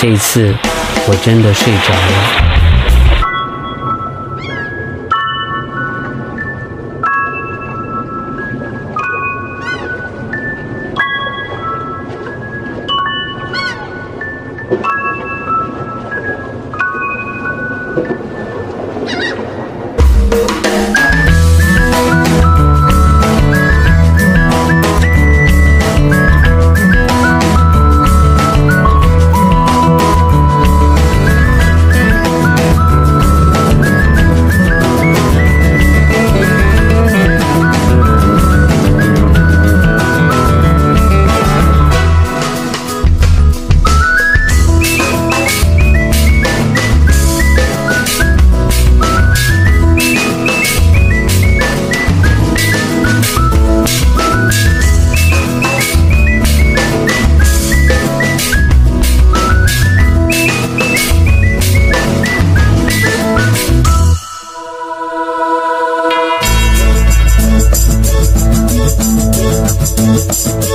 这一次我真的睡着了。